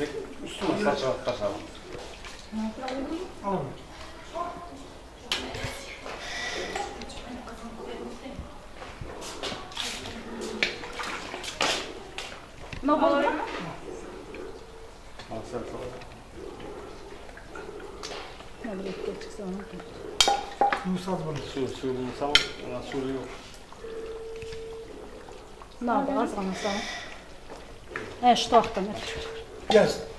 sen bize üstüne saçma kaçalım. Al. Ne oldu? Al sen çok. Ne bileyim, çıksa onu. Musaz bunu. Su, su bunu sağ Ona su yok. Ne oldu? Az bana sağ ol. E, şu Yes.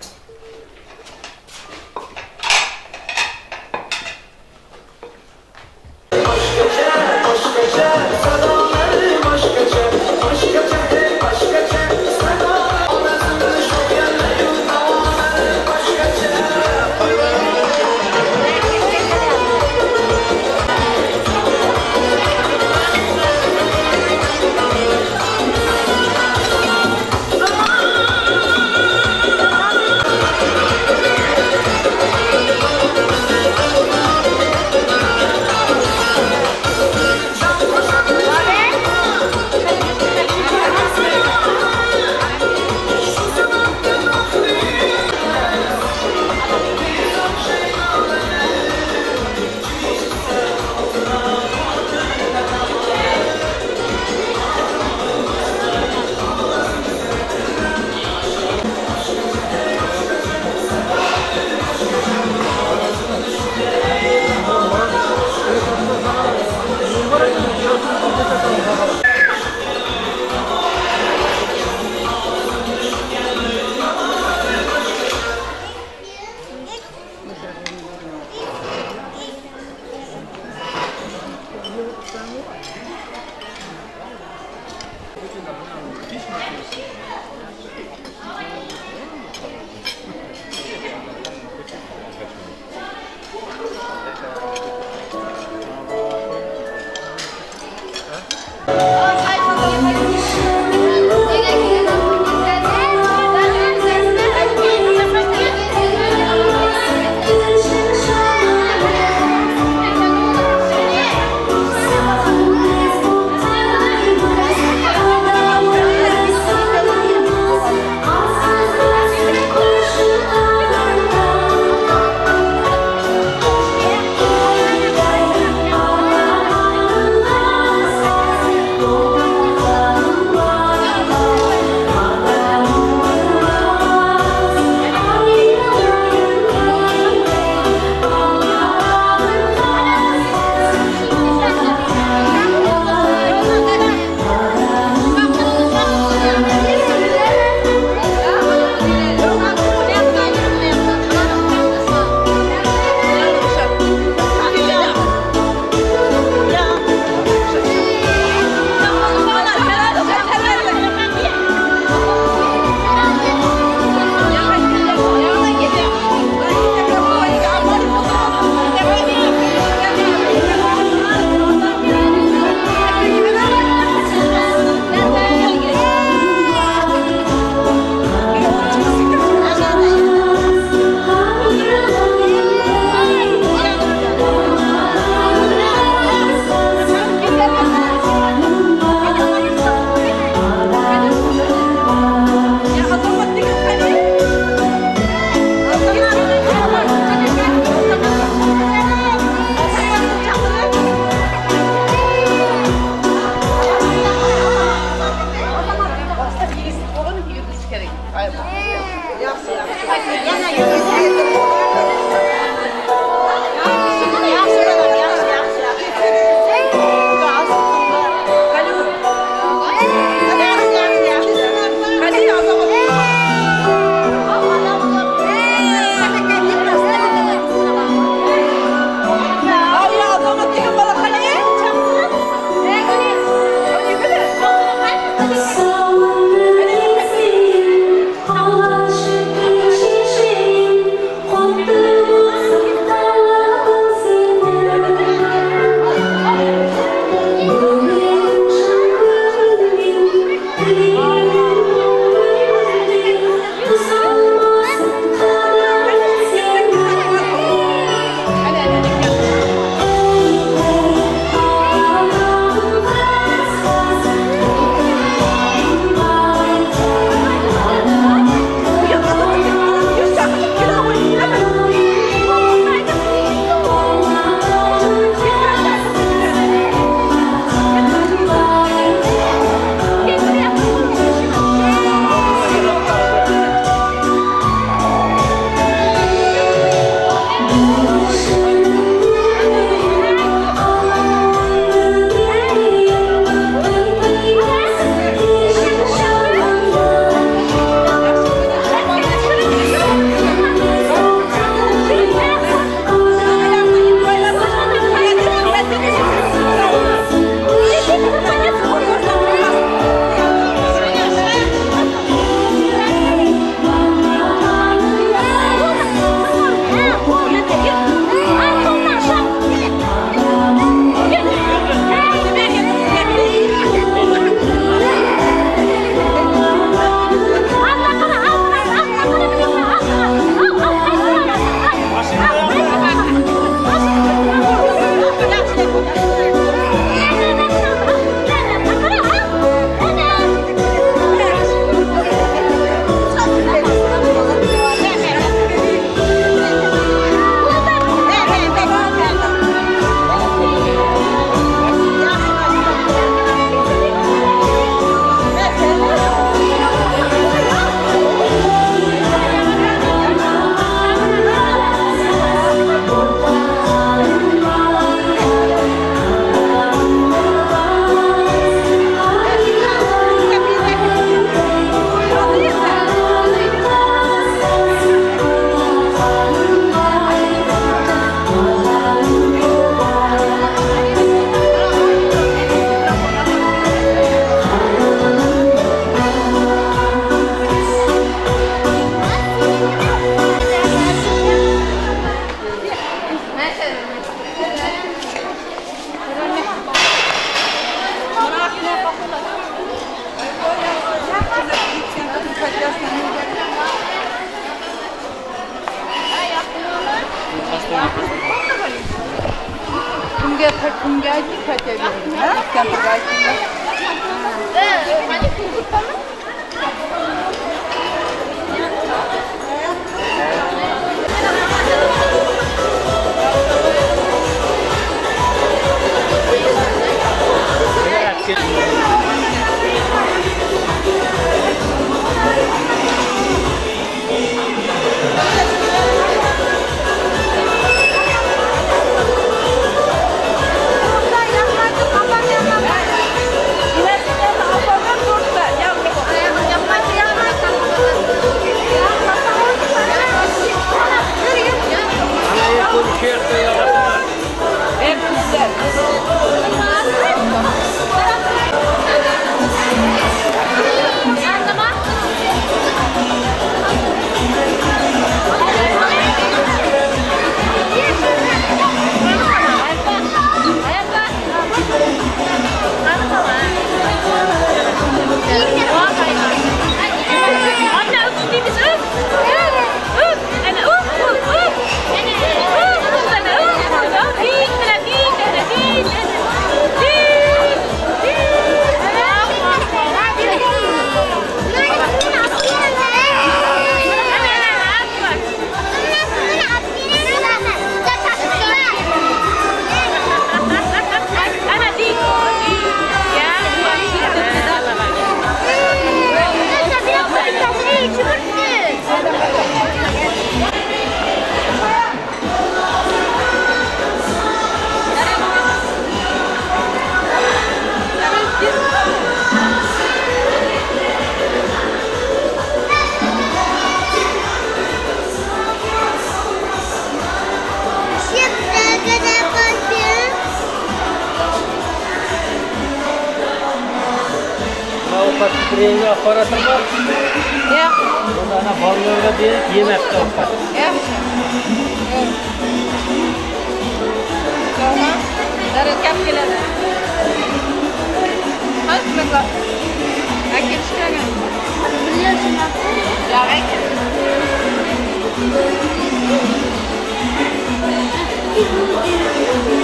Thank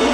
you.